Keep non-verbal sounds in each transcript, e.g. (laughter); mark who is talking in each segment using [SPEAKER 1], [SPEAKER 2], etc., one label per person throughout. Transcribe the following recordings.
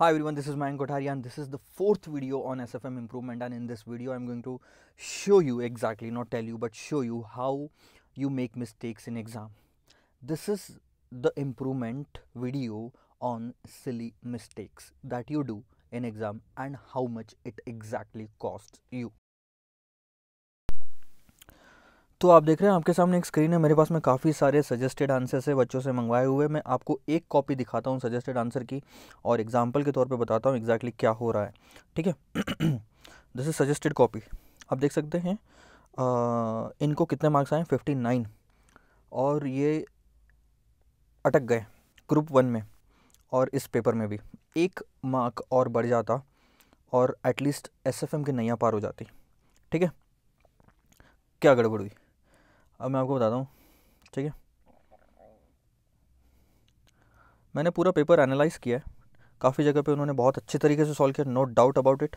[SPEAKER 1] Hi everyone, this is Mayank Kothari and this is the fourth video on SFM improvement and in this video I'm going to show you exactly, not tell you, but show you how you make mistakes in exam. This is the improvement video on silly mistakes that you do in exam and how much it exactly costs you. तो आप देख रहे हैं आपके सामने एक screen है मेरे पास में काफ़ी सारे सजेस्टेड आंसर्स है बच्चों से मंगवाए हुए मैं आपको एक कॉपी दिखाता हूँ सजेस्टेड आंसर की और एग्जांपल के तौर पे बताता हूँ एग्जैक्टली क्या हो रहा है ठीक है? दिस इज़ सजेस्टेड कॉपी आप देख सकते हैं आ, इनको कितने मार्क्स आए? फिफ्टी नाइन और ये अटक गए ग्रुप वन में और इस पेपर में भी। एक मार्क और बढ़ जाता और एटलीस्ट एस की पार हो जाती ठीक है? क्या गड़बड़ हुई? अब मैं आपको बताता हूँ ठीक है? मैंने पूरा पेपर एनालाइज किया है। काफ़ी जगह पे उन्होंने बहुत अच्छे तरीके से सॉल्व किया no doubt about it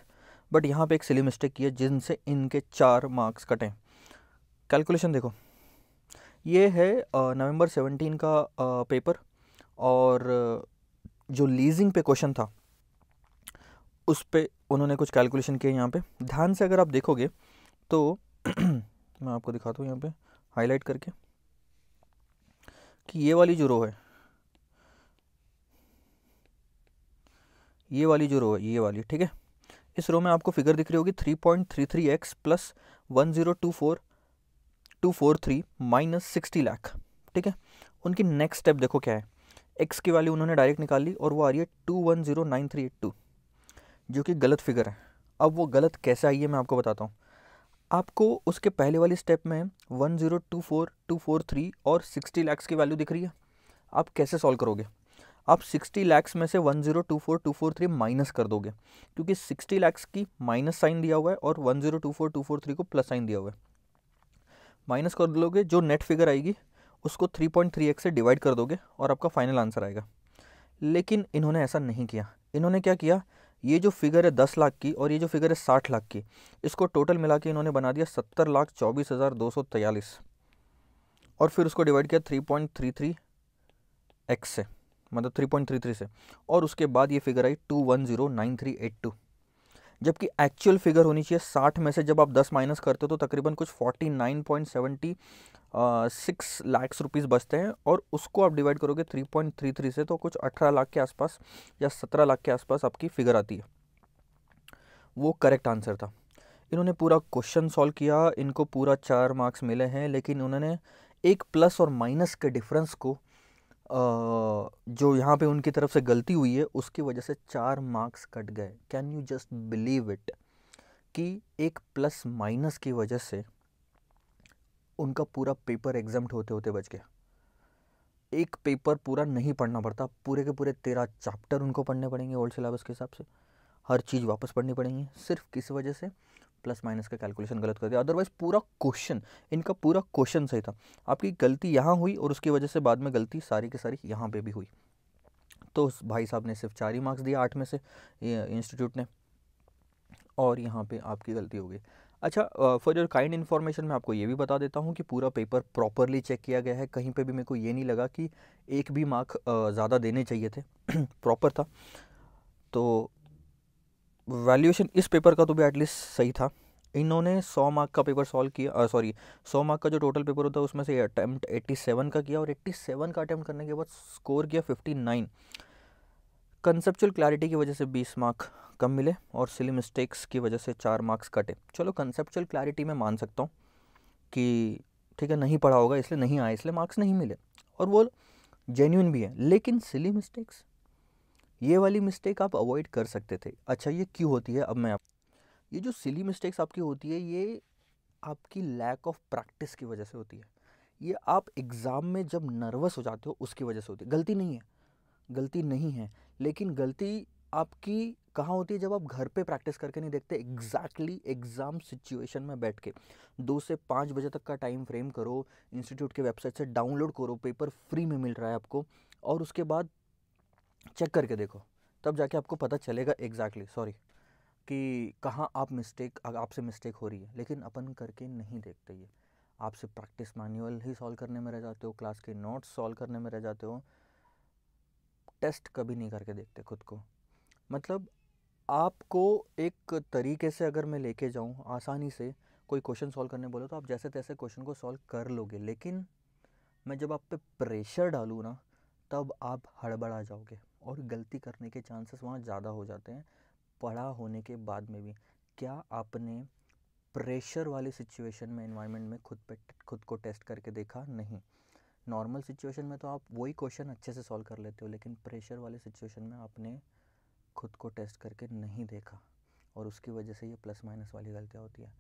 [SPEAKER 1] but यहाँ पे एक सिली मिस्टेक की है जिनसे इनके चार मार्क्स कटें कैलकुलेशन देखो। ये है नवंबर सेवनटीन का आ, पेपर और जो लीजिंग पे क्वेश्चन था उस पर उन्होंने कुछ कैलकुलेशन किए यहाँ पे। ध्यान से अगर आप देखोगे तो (clears throat) मैं आपको दिखाता हूँ यहाँ पे। हाईलाइट करके कि ये वाली जो रो है, ये वाली जो रो है, ये वाली, ठीक है? इस रो में आपको फिगर दिख रही होगी three point three three X plus one zero two four two four three minus sixty lakh ठीक है? उनकी नेक्स्ट स्टेप देखो क्या है। एक्स की वैल्यू उन्होंने डायरेक्ट निकाल ली और वो आ रही है two one zero nine three eight two जो कि गलत फिगर है। अब वो गलत कैसे आई है मैं आपको बताता हूँ। आपको उसके पहले वाले स्टेप में one zero two four two four three और सिक्सटी लैक्स की वैल्यू दिख रही है। आप कैसे सॉल्व करोगे? आप सिक्सटी लैक्स में से one zero two four two four three minus कर दोगे, क्योंकि सिक्सटी लैक्स की माइनस साइन दिया हुआ है और one zero two four two four three को प्लस साइन दिया हुआ है। माइनस कर दोगे, जो नेट फिगर आएगी, उसको थ्री पॉइंट थ्री एक्स से डिवाइड कर दोगे और आपका फाइनल आंसर आएगा। लेकिन इन्होंने ऐसा नहीं किया। इन्होंने क्या किया? ये जो फिगर है दस लाख की और ये जो फिगर है साठ लाख की, इसको टोटल मिला के इन्होंने बना दिया सत्तर लाख चौबीस हज़ार दो सौ तैयलीस और फिर उसको डिवाइड किया three point three three X से मतलब थ्री पॉइंट थ्री थ्री से और उसके बाद ये फिगर आई two one zero nine three eight two जबकि एक्चुअल फिगर होनी चाहिए साठ में से जब आप दस माइनस करते हो तो तकरीबन कुछ forty nine point seventy six lakhs rupees बचते हैं और उसको आप डिवाइड करोगे थ्री पॉइंट थ्री थ्री से तो कुछ अठारह लाख के आसपास या सत्रह लाख के आसपास आपकी फिगर आती है। वो करेक्ट आंसर था। इन्होंने पूरा क्वेश्चन सॉल्व किया, इनको पूरा चार मार्क्स मिले हैं, लेकिन उन्होंने एक प्लस और माइनस के डिफरेंस को जो यहाँ पे उनकी तरफ़ से गलती हुई है, उसकी वजह से चार मार्क्स कट गए। Can you just believe it कि एक प्लस माइनस की वजह से उनका पूरा पेपर एग्ज़ाम होते होते बच गया। एक पेपर पूरा नहीं पढ़ना पड़ता, पूरे के पूरे तेरह चैप्टर उनको पढ़ने पड़ेंगे ओल्ड सिलेबस के हिसाब से। हर चीज़ वापस पढ़नी पड़ेंगी, सिर्फ़ किस वजह से? प्लस माइनस का कैलकुलेशन गलत कर दिया। अदरवाइज़ पूरा क्वेश्चन इनका पूरा क्वेश्चन सही था। आपकी गलती यहाँ हुई और उसकी वजह से बाद में गलती सारी की सारी यहाँ पे भी हुई। तो उस भाई साहब ने सिर्फ़ चार ही मार्क्स दिया आठ में से इंस्टीट्यूट ने। और यहाँ पे आपकी गलती हो गई। अच्छा फॉर योर काइंड इन्फॉर्मेशन मैं आपको ये भी बता देता हूँ कि पूरा पेपर प्रॉपरली चेक किया गया है। कहीं पे भी मेरे को ये नहीं लगा कि एक भी मार्क ज़्यादा देने चाहिए थे। (clears throat) प्रॉपर था। तो वैल्यूएशन इस पेपर का तो भी एटलीस्ट सही था। इन्होंने सौ मार्क का पेपर सॉल्व किया सॉरी सौ मार्क का जो टोटल पेपर होता है उसमें से अटैम्प्ट एट्टी सेवन का किया और एट्टी सेवन का अटैम्प्ट करने के बाद स्कोर किया फिफ्टी नाइन कंसेप्चुअल क्लैरिटी की वजह से बीस मार्क कम मिले और सिली मिस्टेक्स की वजह से चार मार्क्स कटे। चलो कंसेप्चुअल क्लैरिटी में मान सकता हूँ कि ठीक है, नहीं पढ़ा होगा, इसलिए नहीं आया इसलिए मार्क्स नहीं मिले। और वो जेन्यून भी है, लेकिन सिली मिस्टेक्स ये वाली मिस्टेक आप अवॉइड कर सकते थे। अच्छा ये क्यों होती है? अब मैं आप, ये जो सिली मिस्टेक्स आपकी होती है, ये आपकी लैक ऑफ़ प्रैक्टिस की वजह से होती है। ये आप एग्ज़ाम में जब नर्वस हो जाते हो, उसकी वजह से होती है। गलती नहीं है। गलती नहीं है। लेकिन गलती आपकी कहाँ होती है जब आप घर पे प्रैक्टिस करके नहीं देखते? एग्जैक्टली एग्ज़ाम सिचुएशन में बैठ के। दो से पाँच बजे तक का टाइम फ्रेम करो इंस्टीट्यूट के वेबसाइट से डाउनलोड करो पेपर फ्री में मिल रहा है आपको, और उसके बाद चेक करके देखो। तब जाके आपको पता चलेगा एग्जैक्टली सॉरी कि कहाँ आप मिस्टेक आपसे मिस्टेक हो रही है। लेकिन अपन करके नहीं देखते ये। आपसे प्रैक्टिस मैनुअल ही सॉल्व करने में रह जाते हो क्लास के नोट्स सॉल्व करने में रह जाते हो टेस्ट कभी नहीं करके देखते खुद को। मतलब आपको एक तरीके से अगर मैं लेके जाऊँ, आसानी से कोई क्वेश्चन सॉल्व करने बोले तो आप जैसे तैसे क्वेश्चन को सॉल्व कर लोगे, लेकिन मैं जब आप पे प्रेशर डालूँ ना, तब आप हड़बड़ा जाओगे और गलती करने के चांसेस वहाँ ज़्यादा हो जाते हैं, पढ़ा होने के बाद में भी। क्या आपने प्रेशर वाली सिचुएशन में इन्वायरमेंट में खुद पे, खुद को टेस्ट करके देखा? नहीं। नॉर्मल सिचुएशन में तो आप वही क्वेश्चन अच्छे से सॉल्व कर लेते हो, लेकिन प्रेशर वाले सिचुएशन में आपने खुद को टेस्ट करके नहीं देखा। और उसकी वजह से ये प्लस माइनस वाली गलतियाँ होती है।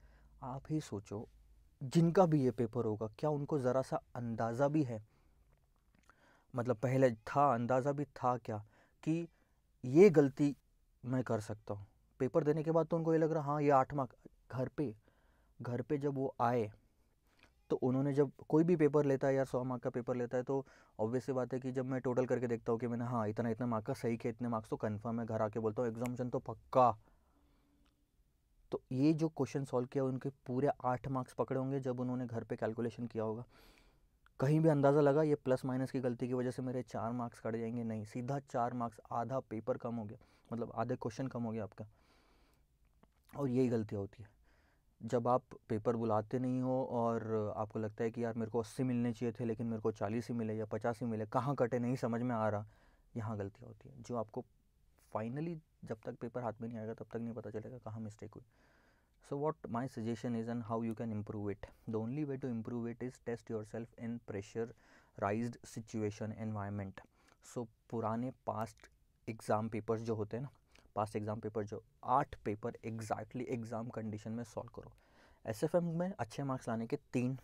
[SPEAKER 1] आप ही सोचो, जिनका भी ये पेपर होगा, क्या उनको ज़रा सा अंदाज़ा भी है? मतलब पहले था, अंदाज़ा भी था क्या कि ये गलती मैं कर सकता हूँ? पेपर देने के बाद तो उनको ये लग रहा हाँ ये आठ मार्क, घर पे घर पे जब वो आए तो उन्होंने जब कोई भी पेपर लेता है यार सौ मार्क का पेपर लेता है तो ऑब्वियस सी बात है कि जब मैं टोटल करके देखता हूँ कि मैंने हाँ इतना इतना मार्क का सही किया, इतने मार्क्स तो कन्फर्म है, घर आके बोलता हूँ एग्जामेशन तो पक्का. तो ये जो क्वेश्चन सॉल्व किया, उनके पूरे आठ मार्क्स पकड़े होंगे जब उन्होंने घर पे कैलकुलेशन किया होगा। कहीं भी अंदाज़ा लगा, ये प्लस माइनस की गलती की वजह से मेरे चार मार्क्स कट जाएँगे, नहीं, सीधा चार मार्क्स आधा पेपर कम हो गया मतलब आधे क्वेश्चन कम हो गया आपका। और यही गलतियाँ होती है। जब आप पेपर बुलाते नहीं हो और आपको लगता है कि यार मेरे को अस्सी मिलने चाहिए थे, लेकिन मेरे को चालीस ही मिले या पचास ही मिले, कहाँ कटे? नहीं समझ में आ रहा। यहाँ गलतियाँ होती है। जो आपको फाइनली जब तक पेपर हाथ में नहीं आएगा, तब तक नहीं पता चलेगा कहाँ मिस्टेक हुई। So what my suggestion is and how you can improve it. The only way to improve it is test yourself in pressurized situation environment so पुराने पास्ट एग्ज़ाम पेपर्स जो होते हैं ना पास्ट एग्ज़ाम पेपर जो आठ paper exactly exam condition में solve करो। S F M में अच्छे मार्क्स लाने के तीन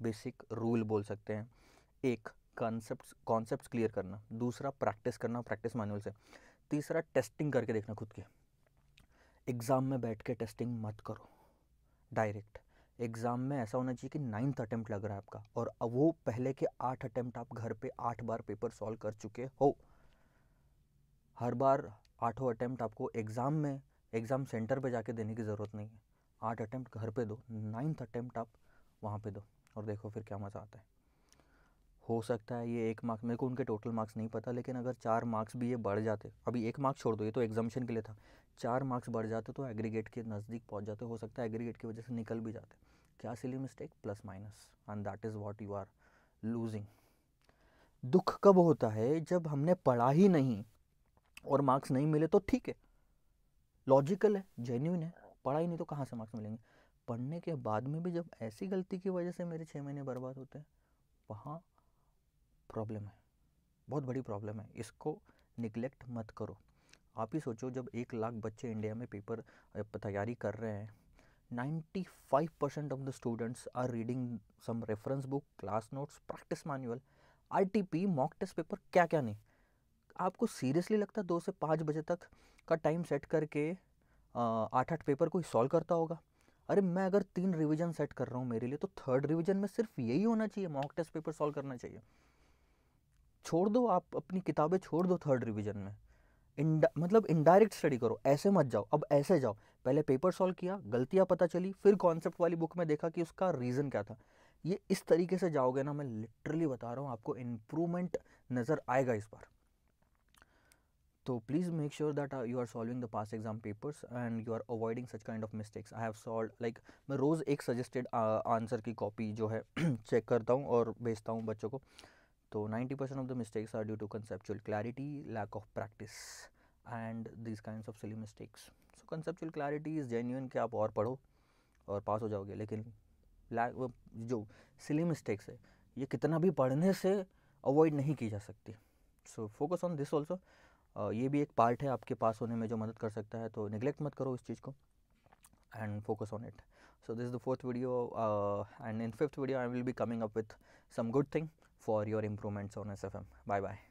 [SPEAKER 1] बेसिक रूल बोल सकते हैं। एक कॉन्सेप्ट कॉन्सेप्ट क्लियर करना। दूसरा प्रैक्टिस करना प्रैक्टिस मैनुअल से। तीसरा टेस्टिंग करके देखना खुद की। एग्ज़ाम में बैठ के टेस्टिंग मत करो। डायरेक्ट एग्ज़ाम में ऐसा होना चाहिए कि नाइन्थ अटैम्प्ट लग रहा है आपका और वो पहले के आठ अटैम्प्ट आप घर पे आठ बार पेपर सॉल्व कर चुके हो। हर बार आठों अटैम्प्ट आपको एग्ज़ाम में एग्ज़ाम सेंटर पे जाके देने की ज़रूरत नहीं है। आठ अटैम्प्ट घर पे दो नाइन्थ अटैम्प्ट आप वहाँ पे दो। और देखो फिर क्या मज़ा आता है। हो सकता है ये एक मार्क्स मेरे को उनके टोटल मार्क्स नहीं पता, लेकिन अगर चार मार्क्स भी ये बढ़ जाते, अभी एक मार्क्स छोड़ दो, ये तो एग्जामेशन के लिए था। चार मार्क्स बढ़ जाते तो एग्रीगेट के नज़दीक पहुँच जाते, हो सकता है एग्रीगेट की वजह से निकल भी जाते। क्या silly mistake plus minus and that is what you are losing दुख कब होता है? जब हमने पढ़ा ही नहीं और मार्क्स नहीं मिले तो ठीक है। लॉजिकल है जेन्यून है। पढ़ा ही नहीं तो कहाँ से मार्क्स मिलेंगे? पढ़ने के बाद में भी जब ऐसी गलती की वजह से मेरे छः महीने बर्बाद होते हैं, वहाँ प्रॉब्लम है। बहुत बड़ी प्रॉब्लम है। इसको निगलेक्ट मत करो। आप ही सोचो जब एक लाख बच्चे इंडिया में पेपर तैयारी कर रहे हैं 95 percent of the students are reading some reference book class notes practice manual I T P mock test paper क्या क्या नहीं। आपको सीरियसली लगता है दो से पाँच बजे तक का टाइम सेट करके आठ आठ पेपर कोई सॉल्व करता होगा? अरे, मैं अगर तीन रिवीजन सेट कर रहा हूँ मेरे लिए तो थर्ड रिवीजन में सिर्फ़ यही होना चाहिए, मॉक टेस्ट पेपर सॉल्व करना चाहिए। छोड़ दो आप, अपनी किताबें छोड़ दो थर्ड रिवीजन में। इंडा मतलब इनडायरेक्ट स्टडी करो, ऐसे मत जाओ, अब ऐसे जाओ। पहले पेपर सॉल्व किया, गलतियाँ पता चली, फिर कॉन्सेप्ट वाली बुक में देखा कि उसका रीज़न क्या था। ये इस तरीके से जाओगे ना, मैं लिटरली बता रहा हूँ, आपको इम्प्रूवमेंट नज़र आएगा इस बार। तो please make sure that you are solving the past exam papers and you are avoiding such kind of mistakes I have solve like मैं रोज़ एक सजेस्टेड आंसर की कॉपी जो है (clears throat) चेक करता हूँ और भेजता हूँ बच्चों को। तो 90% of the mistakes are due to conceptual clarity lack of practice and these kind of silly mistakes. So, conceptual clarity is genuine कि आप और पढ़ो और पास हो जाओगे, लेकिन जो सिली मिस्टेक्स है, ये कितना भी पढ़ने से अवॉइड नहीं की जा सकती। So focus on this also ये भी एक पार्ट है आपके पास होने में जो मदद कर सकता है तो निगलेक्ट मत करो इस चीज़ को and focus on it so this the fourth video and in fifth video I will be coming up with some good thing for your improvements on S F M bye bye